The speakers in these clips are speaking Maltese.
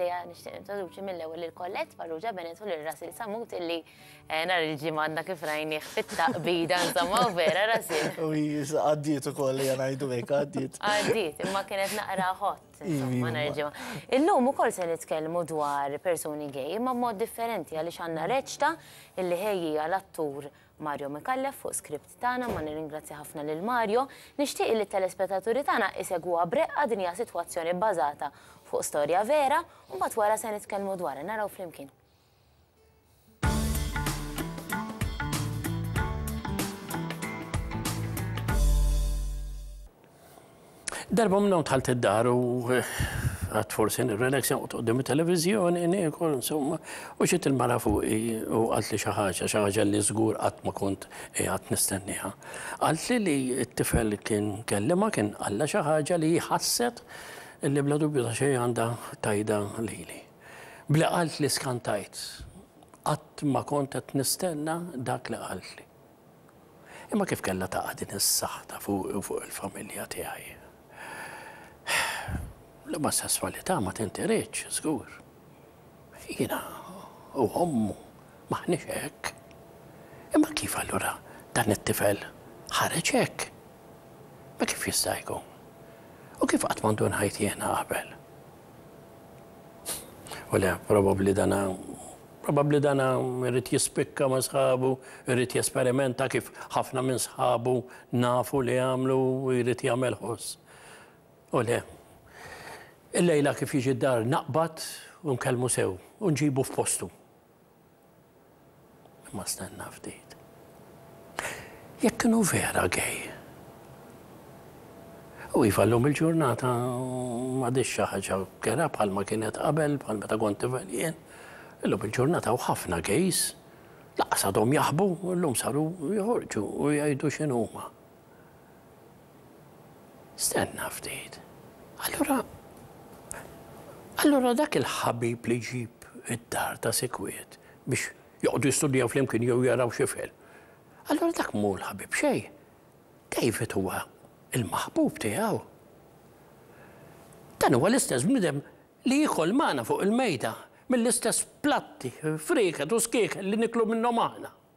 Dejja nixtieq introduċi mill-ewwel lil Collette Farrugia Bennett u lil Rasil Samut illi eh, nhar il-ġimgħa għandna kif rajnih fit-taqbida insomma u vera Rasil. U jisa għaddiet ukoll li ngħidu hekk għaddiet. Għaddiet, imma kienet naqra ħott insomma nhar il-ġimgħa. Illum ukoll se nitkellmu dwar persuni gay imma mod differenti għaliex għandna reċta illi ħejjija l-attur Mario Micallef fuq script tagħna ma nirringrazzja ħafna lil Mario. Nixtieq li t-telespetaturi tagħna isegwuha b'reqqa din hija sitwazzjoni bbażata fuq storja vera u mbagħad wara se nitkellmu dwarha naraw flimkien. Darba minn hawn dħalt id-dar u għad forsi nirrelax noqgħod qudiem it-televiżjoni, niekol, insomma, u ġiet il-mara fuqi u qalt li xi ħaġa, xi ħaġa li żgur qatt ma kont qiegħed nistennieha. Qaltli li t-tifel kien kellimha, kien qallha xi ħaġa li hi ħasset li bla dubju ta' xejn għandha tgħidha lili. B'li qaltli skantajt. Qatt ma kont qed nistenna dak li qaltli. Imma kif kellha taqa' din is-saħta fuqi u fuq il-familja tiegħi? L-omosesswalità ma tintiridx, żgur. Jiena u ommu m'aħniex hekk. Imma kif allura dan it-tifel ħareġ hekk? Ma kif jista' jkun? U kif qatt m'għandu nħajt jiena qabel? U le, probabbli dana probabbli dana irid jispikka ma' sħabu, irid jesperimenta kif ħafna minn sħabu nafu li jagħmlu u jrid jagħmel ħoss. U le, illejla kif jiġi d-dar naqbad u nkellmu sew u nġibu f'postu. Imma stenna ftit. Jekk kienu vera gay. U iva llum il-ġurnata m'għadhiex xi ħaġa kerha bħalma kienet qabel, bħal meta kont tifel jien. Illum il-ġurnata hawn ħafna gays. Lanqas għadhom jaħbu, illum saru joħorġu u jgħidu x'inhuma. Stenna ftit. Allura Allura dak il-ħabib li ġib id-dar ta' sikwiet biex joqgħdu jistudjaw flimkien jew jaraw xi film. Allura dak mhu l-ħabib xej. David huwa il-maħbub tiegħu. Dan huwa l-istess bnidem li jikol magħna fuq il-mejda mill-istess platti, frieket u skiekel li niklu minnhom aħna.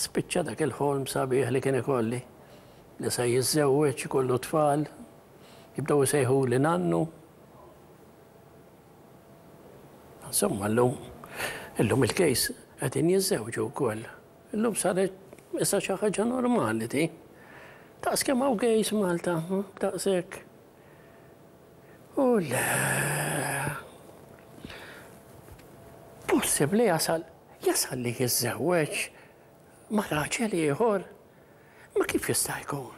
Spiċċa dak il-ħolm sabiħ li kien ikolli, li se jiżżewweġ, ikollu tfal, jibdew isejħuli nannu. Insomma, llum, illum il-kejs qegħdin jiżżewġu wkoll. Illum saret issa xi ħaġa normali ti. Daqs kemm hawn gejs Malta, hm, daqshekk. U le. Possibbli jasal, jasal li jiżżewweġ ma' raġel ieħor? Ma kif jista' jkun?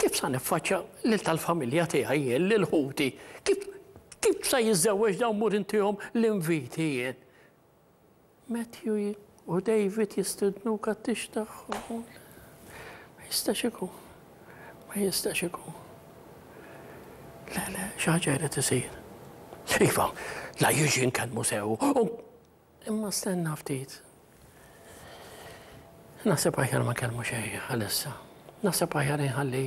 Kif sa niffaċċja lil tal-familja tiegħi jien, lil ħuti? Kif kif sa jiżżewweġ dawn mur intihom l-inviti jien? Matthew u David jistidnuk għad tix tagħhom. Ma jistax ikun. Ma jistax ikun. Le, le, xi ħaġa jrid isir. Iva, la jiġi nkellmu sew. Imma stenna ftit. Naħseb aħjar ma nkellmu xejn għalissa. Naħseb aħjar inħalli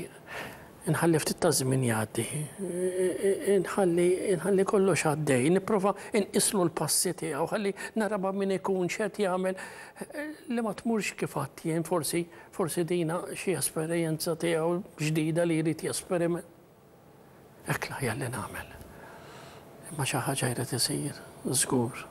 inħalli ftit ta' żmien jgħaddi. Inħalli inħalli kollox għaddej, nipprova inqislu l-passi tiegħu, ħalli naraba min ikun x'qed jagħmel li ma tmurx kif għadd jien forsi forsi dina xi esperjenza tiegħu ġdida li jrid jesperiment. Hekk l-aħjar li nagħmel. Imma xi ħaġa jrid isir, żgur.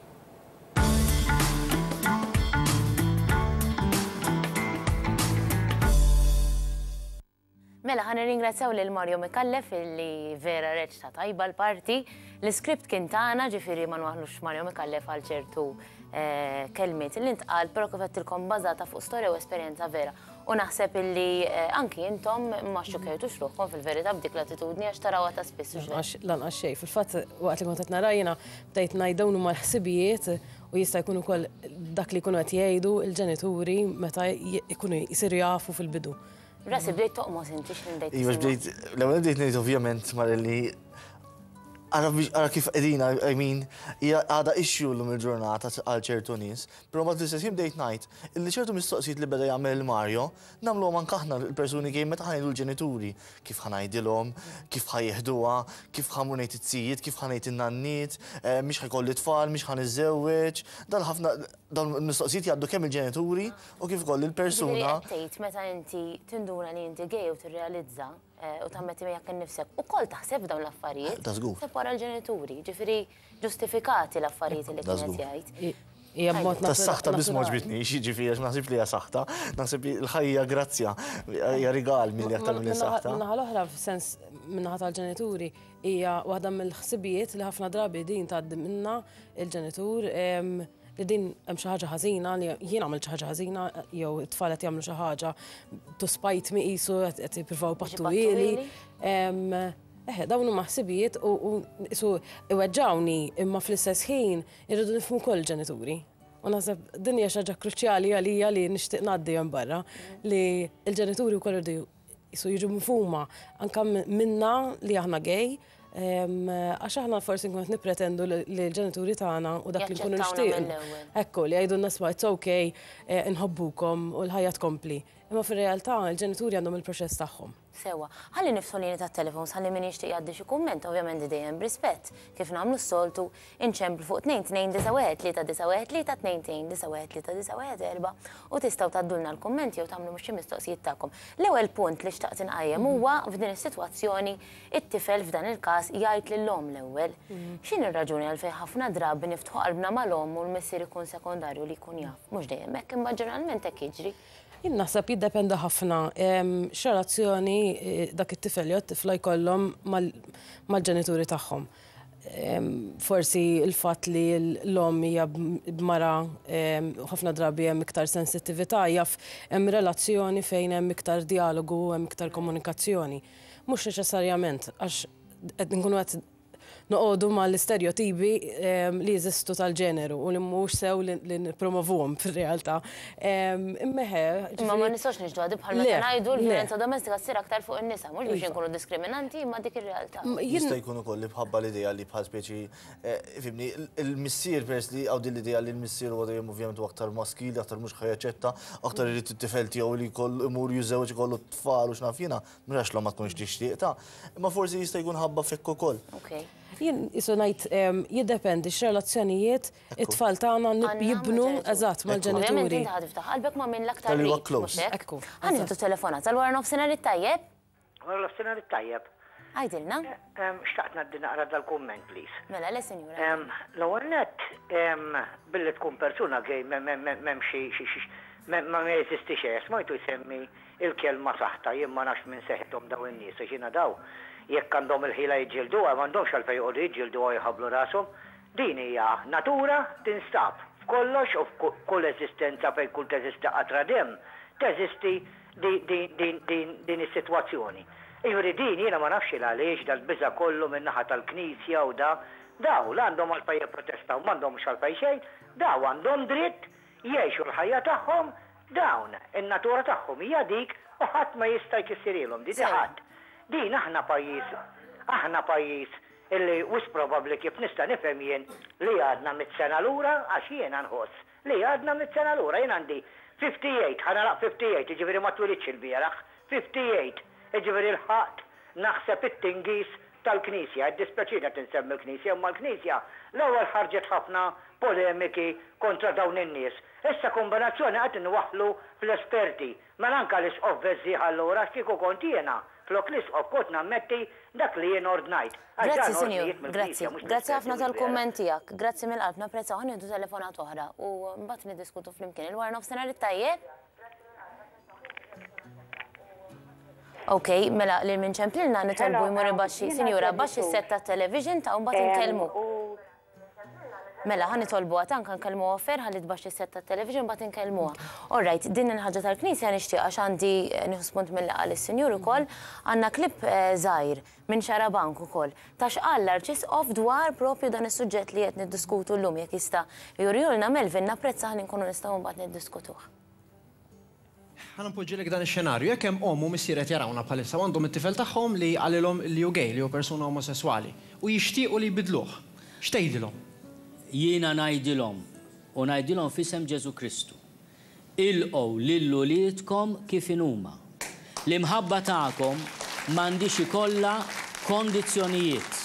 Mela, ħana ringrazzjaw lil Mario Mikallef illi vera reċ ta' tajba l-parti. L-iskript kien tagħna ġifieri ma nwaħlux Mario Mikallef għal ċertu eh, kelmiet li ntqal, però kif qedtilkom bażata fuq storja u esperjenza vera. U naħseb illi eh, anki intom ma xukkertux ruħkom fil-verità b'dik l-attitudni għax tarawha ta' spiss. Lanqax xejn, fil-fatt waqt li kont qed nara jiena bdejt ngħid dawn huma l-ħsibijiet u jista' jkun ukoll dak li jkunu qed jgħidu l-ġenituri meta jkunu jsiru jafu fil-bidu. Rasi bdejt toqmos inti x'ħin bdejt. Iva bdejt, l-ewwel bdejt ngħid ovvjament mar li Għara kif edina, I mean, għada issue l-lum il-ġurnata għal ċertu nis, Prova fl-istess ħin bdejt ngħid illi ċertu mistoqsijiet li beda jagħmel lil Mario, nagħmluhom anke aħna l-persuni gay meta ħa ngħidu l-ġenituri, kif ħa ngħidilhom, kif ħa jieħduha, kif ħa mmur ngħid it-tzijiet, kif ħa ngħid in-nanniet, mhix ħa jkolli tfal, mhix ħa niżżewweġ, dan ħafna, dawn il-mistoqsijiet jgħaddu kemm il-ġenituri u kif ukoll lill-persuna. Jiġifieri qed tgħid meta inti tinduna li inti gay u tirrealizza u tammetti miegħek innifsek, ukoll taħseb f'dawn l-affarijiet. Ta' żgur. Sepp wara l-ġenituri, jiġifieri. ġustifikati l-affarijiet li kien qed jgħid. Tas-saħħ ta' biss ma ġbitnix, jiġifieri għax ma naħsibx li hija saħħta, naħseb li l-ħajja hija grazzja, hija rigal milli aktar milli saħħta. Min-naħa l-oħra f'sens min-naħa tal-ġenituri hija waħda mill-ħsibijiet li ħafna drabi din tgħaddi minnha l-ġenitur li din hemm xi ħaġa ħażina li jien għamilt xi ħaġa ħażina jew it-tfal qed jagħmlu xi ħaġa to spite me qisu qed jippruvaw ipattuni. Eħe, dawn huma ħsibijiet u qisu iweġġgħuni imma fl-istess ħin irridu nifhmu wkoll il-ġenituri. U naħseb din hija xi ħaġa kruċjali għalija li nixtieq ngħaddi hemm barra li l-ġenituri wkoll irridu qisu jiġu mifhuma anke minna li aħna gej ehm, għax aħna forsi nkun qed nippretendu li l-ġenituri tagħna u dak li nkunu nixtieq. Ekku li jgħidu nasma' it's okay, eh, inħobbukom u l-ħajja tkompli. Imma fir-realtà l-ġenituri għandhom il-proċess tagħhom. Sewwa. Ħalli niftħu l-linji tat-telefons ħalli min jixtieq jgħaddi xi kumment, ovvjament dejjem b'rispett, kif nagħmlu s-soltu, inċemplu fuq 2-2-9-1-3-9-1-3-2-9-9-1-3-9-1-4 u tistgħu tgħaddulna l-kummenti jew tagħmlu xi mistoqsijiet tagħkom. L-ewwel punt li xtaqt inqajjem huwa f'din is-sitwazzjoni it-tifel f'dan il-każ jgħid lill-omm l-ewwel. X'inhi r-raġuni għalfejn ħafna drabi niftħu qalbna mal-omm u l-missier ikun sekondarju li jkun jaf? Mhux dejjem hekk imma ġeneralment hekk jiġri. Jien naħseb jiddependi ħafna x'relazzjoni dak it-tifel jew t-tifla jkollhom mal-ġenituri tagħhom. Forsi l-fatt li l-omm hija b'mara ħafna drabi hemm iktar sensittività, jaf hemm relazzjoni fejn hemm iktar djalogu, hemm iktar komunikazzjoni. Mhux neċessarjament għax qed inkunu qed noqogħdu mal-isterjotipi li jeżistu tal-ġeneru u li mhux sew li nippromovuhom fir-realtà. Imma eħe, ġifieri. Imma ma nistgħux niġġdu għadi bħal meta ngħidu l-vjolenza domestika ssir aktar fuq in-nisa, mhux biex inkunu diskriminanti imma dik ir-realtà. Jista' jkun ukoll li bħabba l-idea li bħal speċi, fimni, il-missier peress li hawn din l-idea li l-missier huwa dejjem ovvjament huwa aktar maskili, aktar mhux ħa jaċċetta, aktar irid it-tifel tiegħu li jkollu imur jiżżewweġ ikollu t-tfal u x'naf jiena, Mhux l-omm ma tkunx tixtieq ta, imma forsi jista' jkun ħabba fik ukoll. Okej. Jien isu ngħid jiddependi x'relazzjonijiet it-tfal tagħna jibnu eżatt mal-ġenituri. Ovvjament inti ħa tiftaħ qalbek ma' min l-aktar qrib. Tal-li huwa close. Ekku. Ħa nieħdu telefonata. Tal-wara nofsinhar it-tajjeb? Wara nofsinhar it-tajjeb. Għidilna. Xtaqt ngħaddi naqra dal-kumment please. Mela le sinjura. L-ewwel nett, billi tkun persuna gay m'hemm xi ma jeżistix hekk. Smajtu jsemmi Il-kelma saħta, jien ma nafx minn seħithom dawn in-nies għax ingħadaw. Jekk għandhom il-ħila jiġġilduha, m'għandhomx għalfejn joqogħdu jiġġilduha u jħabblu rashom. Din hija natura tinstab f'kollox u f'kull eżistenza fejn kull teżisti qatra demm, teżisti din is-sitwazzjoni. Jiġifieri din jiena ma nafx il-għaliex dal-biża' kollu min-naħa tal-Knisja u da. Daw la għandhom għalfejn jipprotestaw, m'għandhomx għalfejn xejn, daw għandhom dritt Jgħixu l-ħajja tagħhom dawn, in-natura tagħhom hija dik u ħadd ma jista' jkissirilhom di, di ħadd. Din aħna pajjiż, aħna pajjiż illi wisq probabbli kif nista' nifhem jien li għadna mitt sena lura għax jiena nħoss li għadna mitt sena lura. Jien għandi fifty eight, ħa nagħlaq fifty eight, jiġifieri ma twilidtx ilbieraħ, fifty eight, jiġifieri lħaqt naħseb it-tingiż, tal-Knisja, iddispjaċini qed insemmi l-Knisja imma l-Knisja l-ewwel ħarġet ħafna polemiki kontra dawn in-nies, issa kombinazzjoni qed inwaħħlu fl-esperti, mela anke l-Isqof Vezzieħ allura għax kieku kont jiena flok l-Isqof kont nammetti dak li jien ordnajt, għax dan ordnijiet mill-Knisja mhux mill-esperti mhux vera. Grazzi, sinjur, grazzi ħafna tal-kumment tiegħek, grazzi mill-qalb, napprezzah, ħa nieħdu telefonata oħra u mbagħad niddiskutu flimkien. Il-wara nofsinhar it-tajjeb. Ok, mela lil min ċemplilna nitolbu jmur ibaxxi, sinjura, baxxi s-set ta' television ta' mbagħad inkellmu. Mela ħan nitolbu għat anka nkellmu offer ħalli tbaxxi s-set ta' television mbagħad inkellmuha. All right, din il-ħaġa tal-knisja nixtieq għax għandi nieħu spunt mill qal is-sinjur ukoll, għandna clip żgħir minn Xarabank ukoll ta' x'qal l-Arċisqof dwar propju dan is-suġġett li qed niddiskutu llum jekk jista' jurihulna Melvin napprezza ħalli nkunu nistgħu mbagħad niddiskutuh. Ħa npoġġilek dan ix-xenarju, jekk hemm omm u missier qed jarawna bħalissa u għandhom it-tifel tagħhom li qalilhom li hu gay, li hu persuna omosesswali, u jixtiequ li jbiddluh, x'tgħidilhom? Jiena ngħidilhom, u ngħidilhom f'isem Ġesù Kristu, ilqgħu lil uliedkom kif inhuma. L-imħabba tagħkom m'għandhiex ikollha kondizzjonijiet,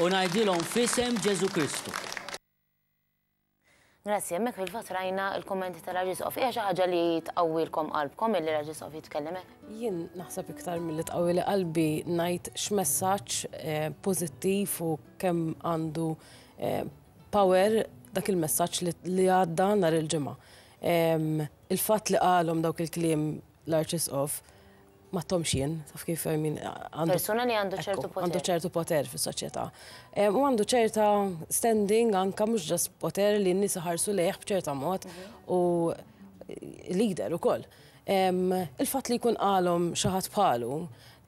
u ngħidilhom f'isem Ġesù Kristu. Grazzi, hemmhekk fil-fatt rajna l-kummenti tal-Arġisqof. Hija xi ħaġa li tqawwilkom qalbkom illi l-Arġisqof jitkellem hekk? Jien naħseb iktar milli tqawwili qalbi ngħid x'messaġġ eh, pożittiv u kemm għandu eh, power dak il-messaġġ li għadda nhar il-ġimgħa. Il-fatt li qalhom dawk il-kliem l-Arċisqof ma tomx jien, taf kif min għandu. Persuna li għandu ċertu poter. Għandu ċertu poter fis soċjetà U għandu ċerta standing anka mhux ġas poter li n-nies ħarsu lejh b'ċerta mod mhm. u leader ukoll. Il-fatt li jkun qalhom xi ħadd bħalu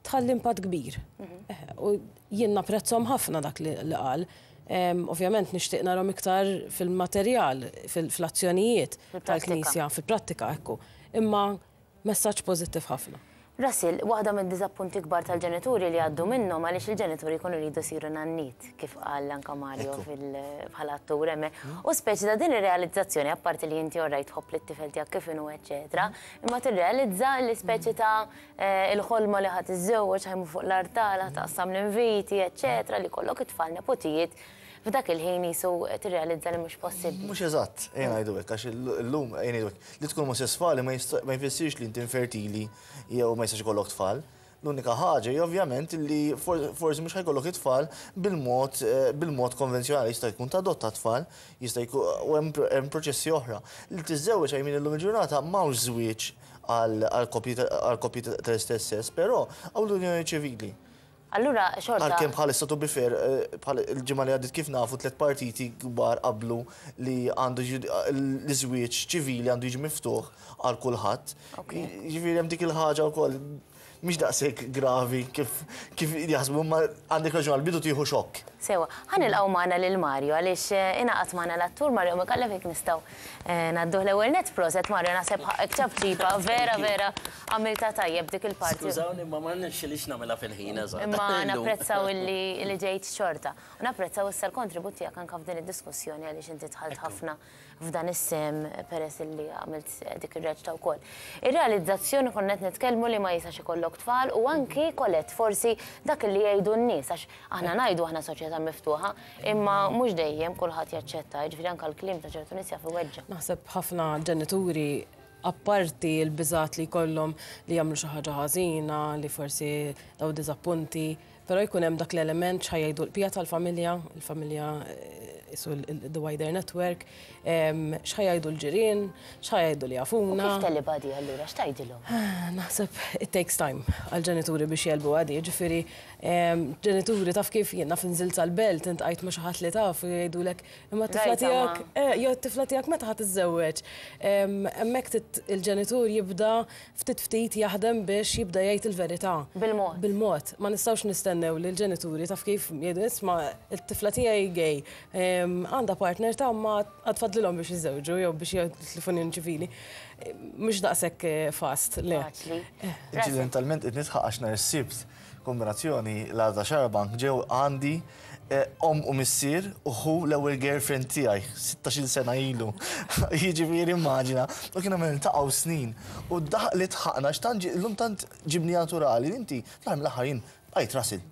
tħalli impatt kbir. Mhm. Eh, u jien napprezzhom ħafna dak li qal. Ovvjament nixtieq narhom iktar fil-materjal, fil-azzjonijiet tal-Knisja, fil-prattika ekku. Imma Messaġġ pożittiv ħafna. Russell, waħda mid-diżappunti kbar tal-ġenituri li jgħaddu minnhom għaliex il-ġenituri jkunu jridu jsiru nanniet, kif qal anke Mario fil bħala attur hemmhekk. U speċi ta' din ir-realizzazzjoni, apparti li inti orrajt tħobb lit-tifel tiegħek kif inhu eċċetera, imma tirrealizza li speċi ta' il-ħolma li ħa tiżżewweġ, ħa jmur fuq l-artal, ħa taqsam l-inviti, eċċetera, li jkollok it-tfal nepotijiet F'dak il-ħin qisu tirrealizza li mhux possibbli. Mhux eżatt, ejja ngħidu hekk, għax illum ejja ngħidu hekk, li tkun omosesswali ma jfissirx li inti infertili jew ma jistax ikollok tfal. L-unika ħaġa hi ovvjament li forsi mhux ħajkollok it-tfal bil-mod bil-mod konvenzjonali, jista' jkun tadotta t-tfal, jista' u hemm proċessi oħra. Li tiżżewweġ I mean illum il-ġurnata m'hawnx żwieġ għall-koppji tal-istess sess, però hawn l-unjoni ċivili. Allura xorta. Għalkemm bħalissa to be fair, bħal il-ġimgħa li għaddiet kif nafu tliet partiti kbar qablu li għandu l-iżwieġ ċivili għandu jiġi miftuħ għal kulħadd. Jiġifieri hemm dik il-ħaġa wkoll mhix daqshekk gravi kif kif jaħsbu imma għandek raġun għall-bidu tieħu xokk. Sewwa. Ħa nilqgħu magħna lil Mario għaliex ingħaqad magħna l-attur Mario Micallef jekk nistgħu Ngħadduh l-ewwel nett proset Mario naħseb ħaqqek ċapċipa vera vera għamiltha tajjeb dik il-parti. Skużawni imma ma rnexxilix nagħmilha fil-ħin eżatt. Imma napprezzaw illi ġejt xorta. U napprezzaw issa l-kontribut tiegħek anke f'din id-diskussjoni għaliex inti dħalt ħafna f'dan is-sehem peress illi għamilt dik ir-reċta wkoll. Ir-realizzazzjoni konna qed nitkellmu li ma jisax ikollok tfal u anki Colette forsi dak illi jgħidu n-nies għax aħna ngħidu aħna soċjetà miftuħa Imma mhux dejjem kulħadd jaċċetta, jiġifieri anke l-kliem ta' ċertu nies jaf iweġġa'. Naħseb ħafna ġenituri apparti l-biżgħat li jkollhom li jagħmlu xi ħaġa ħażina, li forsi daw diżappunti, però jkun hemm dak l-element x'ħa jgħidu l-bqija tal-familja, il-familja qisu the wider network, x'ħa jgħidu l-ġirien, x'ħa jgħidu li jafuna. U kif tellib Għadi allura, x'tgħidilhom? Naħseb it takes time għall-ġenituri biex jegħlbu Għadi, jiġifieri Ġenituri, taf kif jien naf nżilt sal-belt, intqajt ma' xi ħadd li taf u jgħidulek, imma t-tifla tiegħek, eh, jew t-tifla tiegħek meta ħa tiżżewweġ? Hemmhekk trid il-ġenitur jibda ftit ftit jaħdem biex jibda jgħid il-verità. Bil-mod. Bil-mod. Ma nistgħux nistennew li l-ġenituri, taf kif, jgħidu, isma' t-tifla tiegħi gay, għandha partner ta' imma għad fadlilhom biex jiżżewġu jew biex jidħlu f'unjoni ċivili. Mhux daqshekk fast, le. Faċli. Inċidentalment qed nidħaq għax nhar is-Sibt F'kombinazzjoni, l-għada xarabank ġew għandi omm u missier u ħu l-ewwel girlfriend tiegħi, sittax-il sena ilu. Jiġifieri immaġina, u kienu ma niltaqgħu snin. U d-daħq li dħaqna x'tant llum tant ġibni naturali li inti, fl-aħħar mill-aħħar jien bqajt Russell.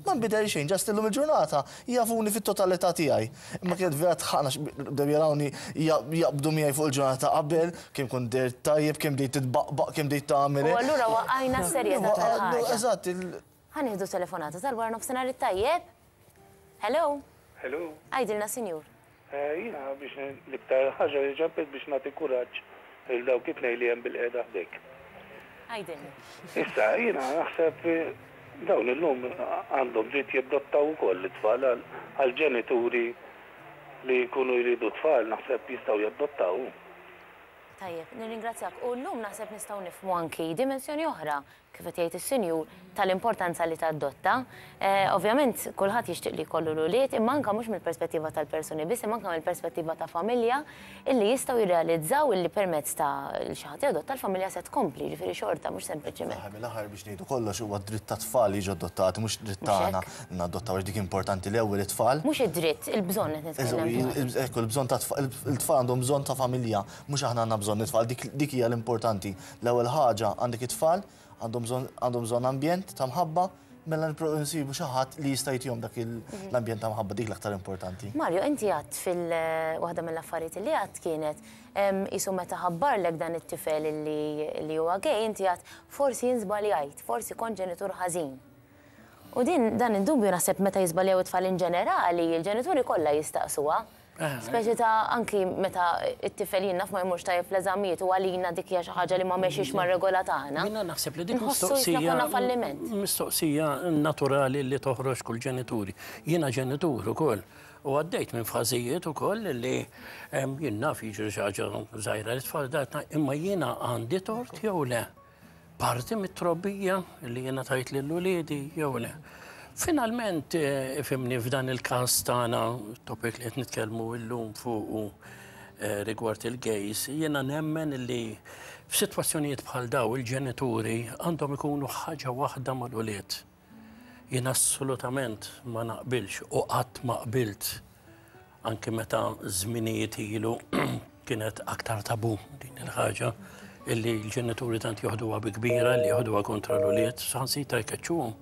Ma nbidel xejn, ġast illum il-ġurnata jafuni fit-totalità tiegħi. Imma kienet vera tħaqna għax bdew jarawni jaqbdu miegħi fuq il-ġurnata ta' qabel, kemm kont dehrt tajjeb, kemm bdejt titbaqbaq, kemm bdejt tagħmel hekk. U allura waqajna s-serjetà tal-ħaġa. Eżatt. Ħa nieħdu telefonata tal-waranofsinhar it-tajjeb. Hello? Hello? Għidilna, Sinjur. Jiena biex l-iktar ħaġa li ġabet biex nagħti kuraġġ lil dawk it-tnejn li hemm bilqiegħda ħdejk. Għidilni. Issa, jiena naħseb dawn illum għandhom dritt jaddottaw ukoll it-tfal għal ġenituri li jkunu jridu t-tfal naħseb jistgħu jaddottaw. Tajjeb, nirringrazzjak. U llum naħseb nistgħu nifhmu anki dimensjoni oħra kif qed jgħid is-Sinjur, tal-importanza li tadotta. Ovvjament, kulħadd jixtieq li jkollu l-ulied, imma anke mhux mill-perspettiva tal-persuni biss, imma anke mill-perspettiva ta' familja, illi jistgħu jirrealizzaw illi permezz ta' li xi ħadd jadotta, l-familja se tkompli, jiġifieri xorta, mhux sempliċiment. Fl-aħħar mill-aħħar, biex ngħidu kollox, huwa d-dritt tat-tfal li jiġu adottati, mhux dritt tagħna nadottaw, għax dik importanti l-ewwel it-tfal. Mhux id-dritt, il-bżonn qed nitkellem. Hekk hu, il-bżonn tat-tfal, il-tfal għandhom bżonn ta' familja, mhux aħna għandna bżonn it-tfal, dik hija l-importanti, L-ewwel ħaġa għandek it-tfal, għandhom bżonn għandhom bżonn ambjent ta' mħabba, mela nipprovaw insibu xi ħadd li jista' jtihom dak l-ambjent ta' mħabba, dik l-aktar importanti. Mario, inti għedt fil waħda mill-affarijiet li għedt kienet qisu meta ħabbarlek dan it-tifel li huwa gay, inti għedt forsi jien żbaljajt, forsi kont ġenitur ħażin. U din dan id-dubju naħseb meta jiżbaljaw it-tfal in ġenerali, il-ġenituri kollha jistaqsuha, Speċi ta' anki meta t-tifel jien naf ma jmurx tajjeb fl-eżamijiet u għalina dik hija xi ħaġa li ma mexiex mar-regola tagħna. Jiena naħseb li dik mistoqsija mistoqsija naturali li toħroġ kull ġenituri. Jiena ġenitur ukoll u għaddejt minn fażijiet ukoll li jien naf jiġri xi ħaġa żgħira li tfal datna imma jiena għandi tort jew le? parti mit-trobbija li jiena tajt lil uliedi jew le. Finalment, eh, fimni f'dan il-każ tagħna, topik li qed nitkellmu llum fuq eh, rigward il-gays, jiena nemmen li f'sitwazzjonijiet bħal daw il-ġenituri għandhom ikunu ħaġa waħda mal-ulied. Jien assolutament ma naqbilx u qatt ma qbilt anki meta żminijiet ilu kienet aktar tabu din il-ħaġa illi l-ġenituri tant joħduha bi kbira li joħduha kontra l-ulied, saħansita jkeċċuhom.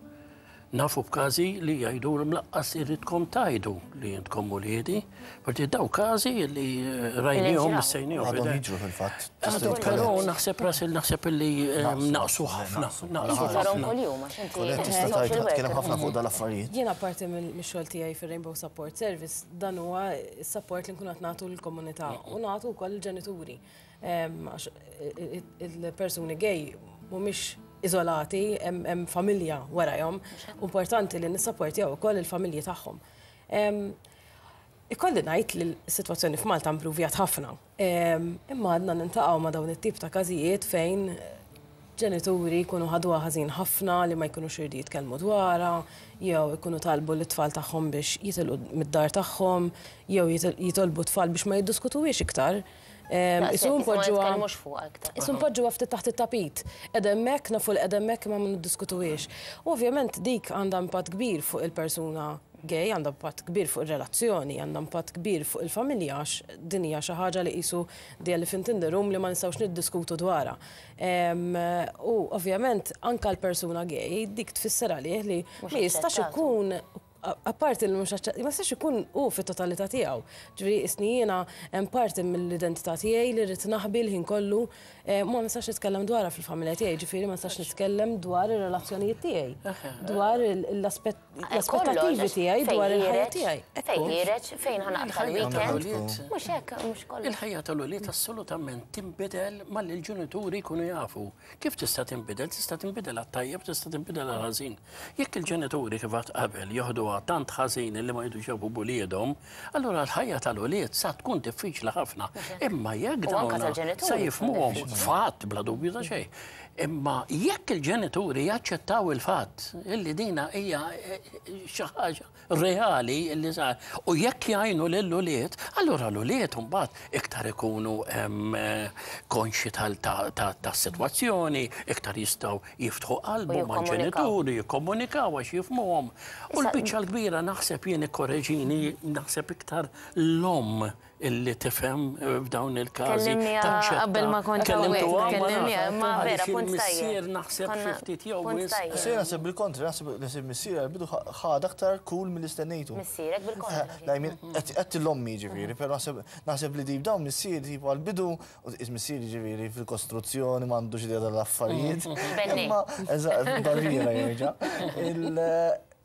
Nafu b'każi li jgħidu l-mlaqqas irridkom tajdu li jintkom uliedi. Parti daw każi li rajnihom sejnihom. Għadhom jiġru fil-fatt. Però naħseb rasil naħseb li ehm, naqsu ħafna. Naqsu ħafna. Kollet tista' tajt kien hemm ħafna fuq dal-affarijiet. Jiena parti mill-xogħol tiegħi fir-Rainbow Support Service dan huwa s-support li nkun qed nagħtu lill-komunità u nagħtu wkoll il-ġenituri. Ehm, il-persuni gej mhumiex iżolati, hemm familja warajhom. Importanti li nissaportjaw ukoll il-familji tagħhom. Ehm, Ikolli ngħid li l-sitwazzjoni f'Malta mpruvjat ħafna. Imma għadna nintaqgħu ma' dawn it-tip ta' każijiet fejn ġenituri jkunu ħaduha ħażin ħafna li ma jkunux irdi jitkellmu dwarha, jew ikunu talbu lit-tfal tagħhom biex jitilqu mid-dar tagħhom, jew jitolbu t-tfal biex ma jiddiskutuhiex iktar. Qisu npoġġuha. Qisu npoġġuha ftit taħt it-tapit. Qiegħda hemmhekk, nafu li qiegħda hemmhekk imma ma niddiskutuhiex. U ovvjament dik għandha impatt kbir fuq il-persuna gay għandha impatt kbir fuq ir-relazzjoni, għandha impatt kbir fuq il-familja għax din hija xi ħaġa li qisu the elephant in the room li ma nistgħux niddiskutu dwarha. U ovvjament anke l-persuna gay dik tfisser għalih li ma jistax ikun apparti li mhux ma jistax ikun hu fit-totalità tiegħu. Ġifieri qisni jiena hemm parti mill-identità tiegħi li rrid naħbi l-ħin kollu u ma nistax nitkellem dwarha fil-familja tiegħi, ġifieri ma nistax nitkellem dwar ir-relazzjonijiet tiegħi, dwar l-aspett. L-aspettattivi tiegħi dwar il-ħajja tiegħi. Fejn ħireġ, fejn ħanaqta l-weekend. Mhux hekk, mhux kollox. Il-ħajja tal-ulied assolutament tinbidel malli l-ġenituri jkunu jafu. Kif tista' tinbidel? Tista' tinbidel għat-tajjeb, tista' tinbidel għall-ħażin. Jekk il-ġenituri kif għedt qabel joħduha tant ħażin li ma jridux jafu b'uliedhom, allura l-ħajja tal-ulied sa tkun diffiċli ħafna. Imma jekk dawn se jifhmuhom, fatt bla dubju ta' xejn, Imma jekk il-ġenituri jaċċettaw il-fatt illi dina hija xi ħaġa reali illi sar u jekk jgħinu lill-ulied, allura l-ulied mbagħad iktar ikunu konxji tas-sitwazzjoni, iktar jistgħu jiftħu qalbhom mal-ġenituri, jikkomunikaw għax jifhmuhom. U l-biċċa l-kbira naħseb jien, ikkoreġini, naħseb iktar l-omm illi tifhem f'dawn il-każi taċċetta. Kellimniha qabel ma kont hawn. Kellimniha, imma vera, punt tajjeb. Għaliex il-missier naħseb xi ftit jew wisq. Punt tajjeb. Issa jien naħseb bil-kontra, naħseb li missieri għall-bidu ħa aktar kull milli stennejtu. Missierek bil-kontra. Le, I mean, għedt il-ommi, jiġifieri, però naħseb, naħseb li tip dawn missieri tip għall-bidu, is missieri jiġifieri fil-kostruzzjoni m'għandux idea tal-affarijiet. Benni. Imma, eżatt, barriera jerġa'.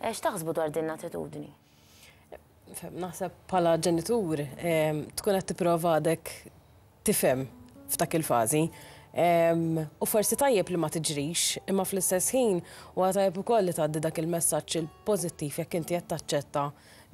Eh, x'taħsbu dwar din l-attitudni? Naħseb bħala ġenitur ehm, tkun qed tipprova għadek tifhem f'dak il-fażi. Ehm, u forsi tajjeb li ma tiġrix, imma fl-istess ħin u tajjeb ukoll li tgħaddi dak il-messaġġ il-pożittiv jekk inti qed taċċetta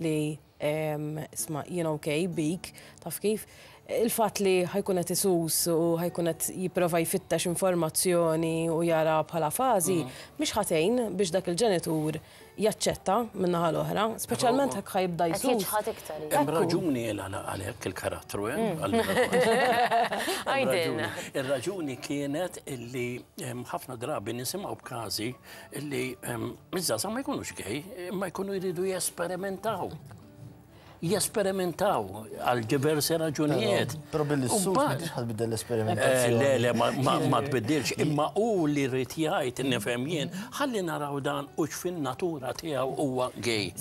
li Isma', jiena okej bik, taf kif, il-fatt li ħa jkun qed isus u ħa jkun qed jipprova jfittex informazzjoni u jara bħala fażi, mhix ħa tgħin biex dak il-ġenitur jaċċetta min-naħa l-oħra, speċjalment hekk ħa jibda jsus. Qed jiċħad iktar. Hemm raġuni għal hekk il-karattru, hemm? Għidilna. Ir-raġuni kienet illi ħafna drabi nisimgħu b'każi Illi iż-żgħażagħ ma jkunux gej, imma jkunu jridu jesperimentaw. Jesperimentaw għal diversi raġunijiet. Però billi s-sulf ħad bidel l-esperimentazzjoni. Le, le, ma tbiddilx, imma u li rrid jgħid nifhem jien, ħalli naraw dan u x'fin natura tiegħu huwa gej.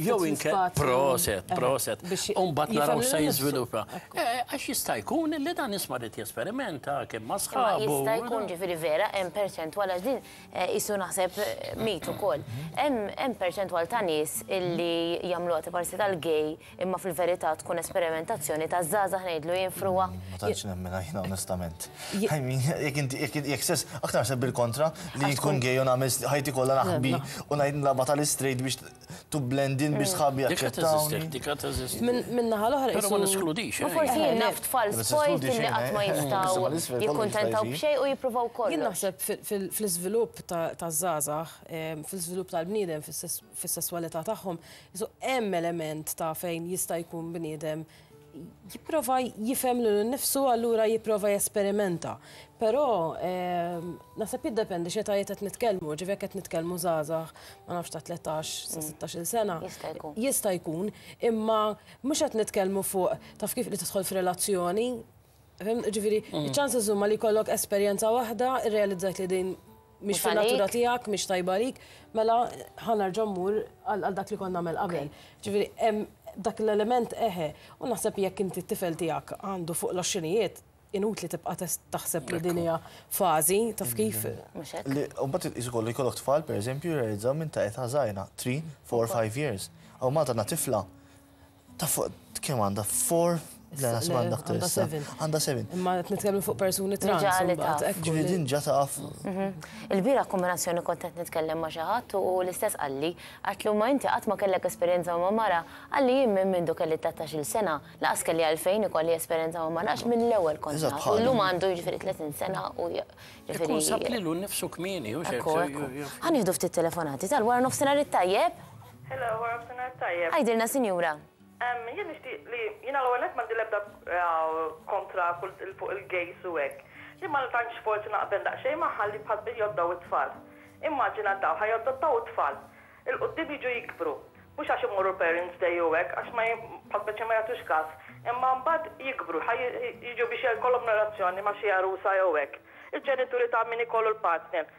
Jew inke proset, proset. U mbagħad naraw se jiżviluppa. Għax jista' jkun li dan isma' rid jesperimenta kemm ma' sħabu. Jista' jkun ġifieri vera hemm perċentwal għax din Qisu naħseb mit ukoll. Hemm perċentwal ta' nies illi jagħmluha tiparsi tal-gay imma fil-verità tkun esperimentazzjoni ta' żgħażagħ ngħidlu jien fruwa. Ma tantx nemminha jien onestament. I mean, jekk inti jekk jekk stess aktar naħseb bil-kontra li jien nkun gay u nagħmel ħajti kollha naħbi u ngħid nlagħabha tal-istraight biex to blend in biex sħabi jaċċettawni. Dika teżisti. Minnaħa l-oħra. Pero ma niskludix. Eh. Forsi jien naf tfal spoilt li qatt eh. ma jistgħu jikkuntentaw b'xej u jippruvaw kollu. Jien naħseb fl-iżvilupp ta' żgħażagħ, ehm, fl-iżvilupp tal-bniedem fis-sesswalità tagħhom, hemm element ta' fejn jista' jkun bniedem Jipprova jifhem lilu nnifsu allura jipprova jesperimenta. Però naħseb jiddependi x'etajiet qed nitkellmu, ġifieri jekk qed nitkellmu żgħażagħ ma nafx ta' tletax sa sittax-il sena. Jista' jkun. Jista' jkun, imma mhux qed nitkellmu fuq taf kif li tidħol f'relazzjoni, ġifieri ċ-chances huma li jkollok esperjenza waħda, irrealizzajt li din Mhix fin-natura tiegħek, mhix tajba għalik, mela ħa nerġa' mmur għal dak li kont nagħmel qabel. Ġifieri hemm dak l-element eħe. U naħseb jekk inti t-tifel tiegħek għandu fuq l-għoxrinijiet, inutli tibqa' taħseb li din hija fażi, taf kif? Mhux hekk? Li mbagħad tqis ukoll li jkollok tfal, pereżempju, jirrealizzaw minn ta' età żgħira, three, four, five years. Hawn Malta għandna tifla Taf fuq kemm għandha? Four? Le, naħseb għandha aktar. Għandha seven. Għandha seven. Imma qed nitkellmu fuq persuni trans. Diġà li taf. Ġifieri din diġà taf. Il-bieraħ kombinazzjoni kont qed nitkellem ma' xi ħadd u l-istess qalli. Għidtlu imma inti qatt ma kellek esperjenza ma' mara, qalli jien minn mindu kelli tlettax-il sena, lanqas kelli għalfejn ikolli esperjenza ma' mara għax mill-ewwel kont naf. U llum għandu jiġifieri tletin sena u jiġifieri. Ikun sab lilu nnifsu kmieni u x'hekk. Ekku, ekku. Ħa nieħdu ftit telefonati tal-waranofsinhar it-tajjeb. Hello, wara f'sinar tajjeb. Għidilna sinjura. Ehm, jien nixtieq li, jiena l-ewwel nett m'għandi l-ebda kontra fuq il-gays u hekk. Jien ma tantx forsi naqbel daqsxejn magħha li bħal bdejn jgħoddaw it-tfal. Immaġina daw ħa jadottaw it-tfal. Il-quddiem jiġu jikbru. Mhux għax imorru parents day u hekk, għax ma bħal bdejn ma jagħtux kas. Imma mbagħad jikbru, ħa jiġu biex jkollhom relazzjoni ma' xi għarusa jew hekk. Il-ġenituri ta' min ikollu l-partner.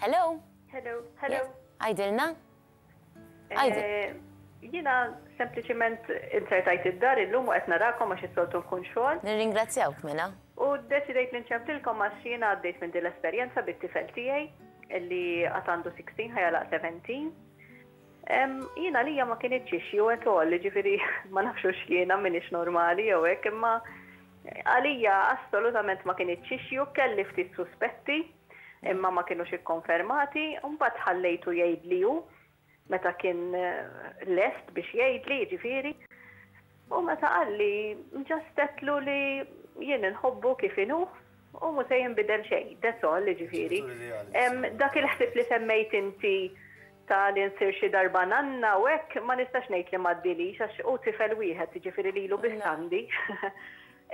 Hello? Hello, hello. Għajdilna? Eh, jina sempliciment insertajt id-dar illum u qed narakom għax is-soltu nkun xogħol. Nirringrazzjawk mela. U deċidejt li nċempilkom għax jina għaddejt minn din l-esperjenza bit-tifel tiegħi li għad għandu 16 ħajalaq 17. Jina lija ma kienieċ issue at all, ġifiri ma nafxux jiena minix normali jew hekk imma Għalija assolutament ma kinitx issue, kelli ftit suspetti imma ma kinux ikkonfermati u mbagħad ħallejtu jgħidli hu meta kien lest biex jgħidli jiġifieri u meta qalli ġastetlu li jien inħobbu kif inhu U mhu se jinbidel xejn, that's all, jiġifieri, dak il-ħsieb li semmejt inti ta' li nsir xi darba nanna u hekk ma nistax ngħid li m'għaddielix għax hu tifel wieħed, jiġifieri lilu biss għandi.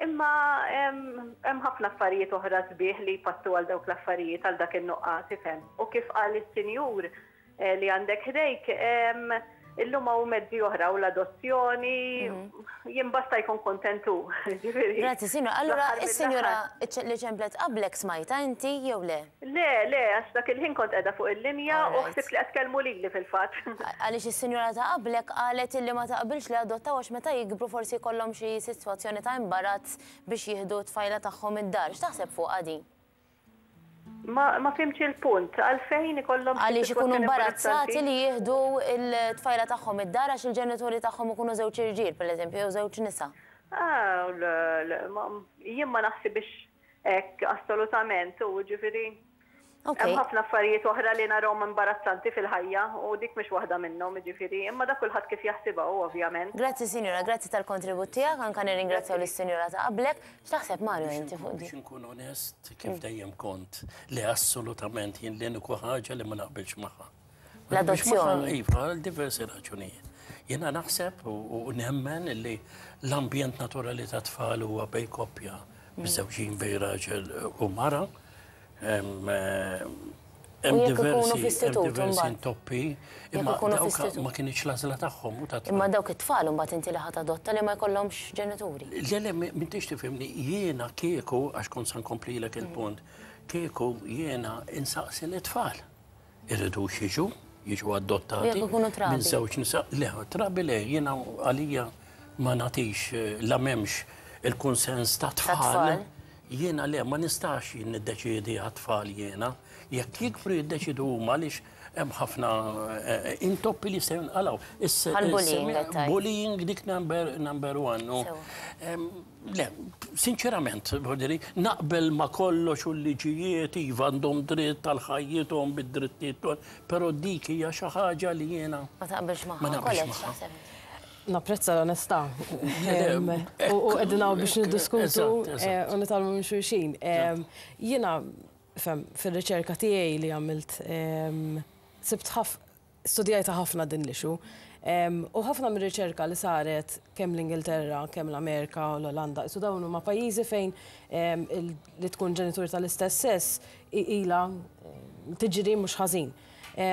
Imma hemm ħafna affarijiet oħra sbieħ li jpattu għal dawk l-affarijiet, għal dak in-nuqqas, ifhem. U kif qal is-Sinjur, li għandek ħdejk, illum hawn mezzi oħra u l-adozzjoni, jien basta jkun kuntent hu, ġifieri. Grazzi, sinjura. Allura is-sinjura li ċemplet qablek smajtha inti jew le? Le, le, għax dak il-ħin kont qiegħda fuq il-linja u ħsibt li qed tkellmu lili fil-fatt. Għaliex is-sinjura ta' qablek qalet illi ma taqbilx li jadottaw għax meta jikbru forsi jkollhom xi sitwazzjoni ta' imbarazz biex jieħdu t-tfajla tagħhom id-dar. X'taħseb fuqha din? Ma ma fhimtx il-punt. Għalfejn ikollhom xi Għaliex ikunu sitwazzjoni imbarazzati imbarazzanti? li jieħdu l-tfajla tagħhom id-dar għax il-ġenituri tagħhom ikunu żewġ irġiel, pereżempju, jew żewġ nisa? Ah, le, le, ma, jien ma naħsibhiex hekk assolutament, u jiġifieri Ok. hemm ħafna affarijiet oħra li narahom imbarazzanti fil-ħajja u dik mhix waħda minnhom, jiġifieri, imma dak kulħadd kif jaħsibha hu ovvjament. Grazzi Sinjura, grazzi tal-kontribut tiegħek, anke nirringrazzjaw Grazzi lili. lis-Sinjura ta' qablek. X'taħseb Mario inti fuq din? Biex inkun onest, kif dejjem kont, le assolutament jien l-iniku ħaġa li ma naqbilx magħha. L-adozzjoni. Iva, għal diversi raġunijiet. Jiena naħseb u nemmen li l-ambjent naturali ta' tfal huwa bej koppja miżewġin bej raġel u mara. Hemm diversi intoppi, imma ma kienx l-għażla tagħhom. Imma dawk it-tfal imbagħad inti li ħadd adotta li ma jkollhomx ġenituri. Le le, m'intix tifhimni, jiena kieku, għax kont se nkomplilek il-punt, kieku jiena insaqsi lit-tfal. Irridux jiġu, jiġu adottati. Jekk ikunu trabi. Minn żewġ nisa, le, trabi le, jiena għalija ma natix eh, la memx il-kunsens ta' tfal. Jiena le, ma nistax jien niddeċidi għat-tfal jiena. Jekk jikbru jiddeċidu huma għaliex hemm ħafna eh, intoppi li se jinqalaw. Is- Bħal bullying, is-semi- għattaj. Bullying dik number, number one. u, Sewa. em, Le, sinċerament, naqbel ma' kollox u l-liġijiet iva għandhom dritt għal ħajjithom bid-drittijiet, però dik hija xi ħaġa li jiena. Ma taqbilx magħha. Napprezza l-onestà. U qegħdin hawn biex niddiskutu u nitgħallmu minn xulxin. Jiena fil-riċerka tiegħi li għamilt sibt Studjajtha ħafna din l-issue. U ħafna mir-riċerka li saret kemm l-Ingilterra, kemm l-Amerika u l-Olanda, qisu dawn huma pajjiżi fejn li tkun ġenitur tal-istess sess ilha tiġri mhux ħażin.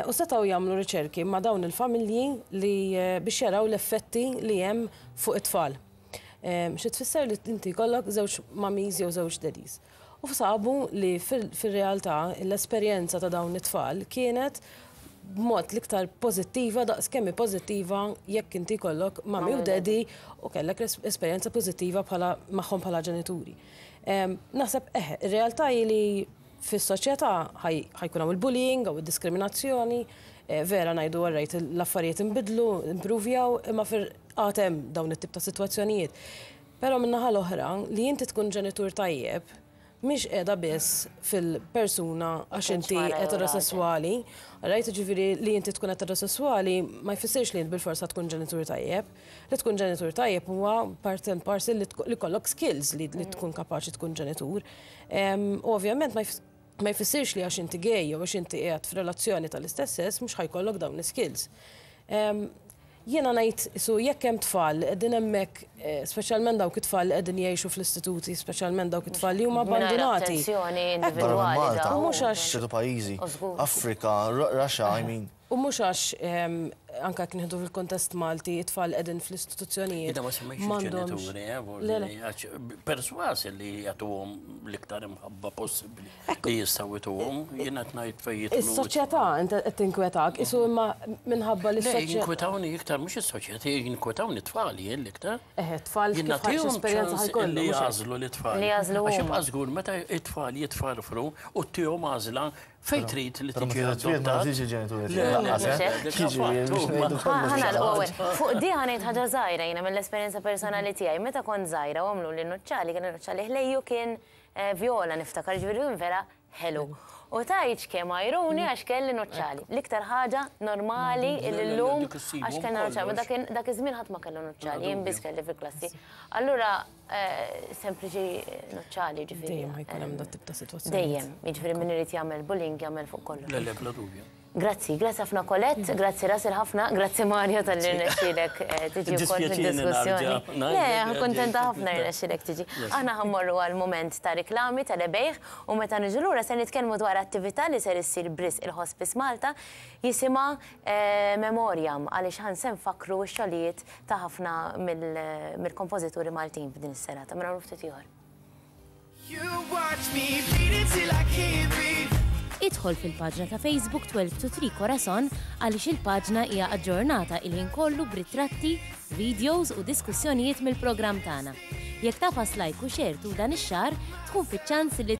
U setgħu jagħmlu riċerki ma' dawn il-familji li biex jaraw l-effetti li hemm fuq it-tfal. Xi tfisser li inti jkollok żewġ mummies jew żewġ daddies. U sabu li fir-realtà l-esperjenza ta' dawn it-tfal kienet b'mod l-iktar pożittiva daqs kemm hi pożittiva jekk inti jkollok mami u daddy u kellek esperjenza pożittiva bħala magħhom bħala ġenituri. Naħseb eħe, ir-realtà hi li fis-soċjetà ħajkun hawn il-bullying, hawn id-diskriminazzjoni, vera ngħidu all right l-affarijiet inbidlu, impruvjaw, imma għad hemm dawn it-tip ta' sitwazzjonijiet. Però min-naħa l-oħra, li inti tkun ġenitur tajjeb mhix qiegħda biss fil-persuna għax inti eterosesswali, rajt, jiġifieri li inti tkun eterosesswali ma jfissirx li int bilforsa tkun ġenitur tajjeb. Li tkun ġenitur tajjeb huwa part and parcel li li jkollok skills li li tkun kapaċi tkun ġenitur. U ovvjament ma ma jfissirx li għax inti gay jew għax inti qiegħed f'relazzjoni tal-istess sess mhux ħa jkollok dawn l-iskills. Jiena ngħid, qisu, jekk hemm tfal li qegħdin hemmhekk, speċjalment dawk it-tfal li qegħdin jgħixu fl-istituti, speċjalment dawk it-tfal li huma abbandunati, hekk tgħid, u mhux għax. Barra minn Malta, f'ċertu pajjiżi, Afrika, Russia, I mean. U mhux għax, anke jekk nieħdu fil-kuntest Malti, it-tfal li qegħdin fl-istituzzjonijiet. Iżda ma semmejtx il-ġenituri, eh, forsi għax persważ li jagħtuhom l-iktar imħabba possibbli. Hekk. Jistgħu jtuhom, jien qed ngħid fejn jidħlu. Is-soċjetà int qed tinkwetak, isu imma minħabba li s-soċjetà. Jinkwetawni iktar mhux is-soċjetà, jinkwetawni t-tfal jien l-iktar. Eh, tfal kif ħajx esperjenza ħajkollu. Li jażlu li tfal. Li jażlu. Għax ibqa' żgur meta t-tfal jitfarfru u t-tihom għażla Fej trid li tiġi adottat? Fuq di ħanajt ħaġa zaħira jina mill-esperienza personali tijaj. Meta kont zaħira għamlu li nuċċali, kien nuċċali ħlejju kien Vjola, niftakar, jiġifieri kien vera ħelu. U tgħidx kemm għajruni għax kelli nuċċali. L-iktar ħaġa normali li llum għax kellna nuċċali, ma dak iż-żmien ħadd ma kellu nuċċali, jien biss kelli fil-klassi. Allura sempliċi nuċċali jiġifieri. Dejjem ikun hemm dat-tip ta' sitwazzjonijiet. Dejjem, jiġifieri min irid jagħmel bullying jagħmel fuq kollox. Le, le, bla dubju. Grazzi, grazzi ħafna Colette, grazzi Russell ħafna, grazzi Mario tal-li rnexxielek tiġi wkoll fid-diskussjoni. Le, kuntenta ħafna rnexxielek tiġi. Aħna ħa mmorru għal mument ta' riklami, ta' rebejħ, u meta niġu lura ser nitkellmu dwar attività li ser issir b'risq il-Hospice Malta jisimha Memoriam għaliex ħa se nfakkru x-xogħlijiet ta' ħafna mill-kompożituri Maltin f'din is-serata. Mela nagħmlu ftit ieħor. Idħol fil-paġna ta' Facebook 12 to 3 Corazon għaliex il-paġna hija aġġornata il-ħin kollu b'ritratti, videos u diskussjonijiet mill-programm tagħna. Jekk tafas like u share tul dan ix-xahar, tkun fiċ-ċans li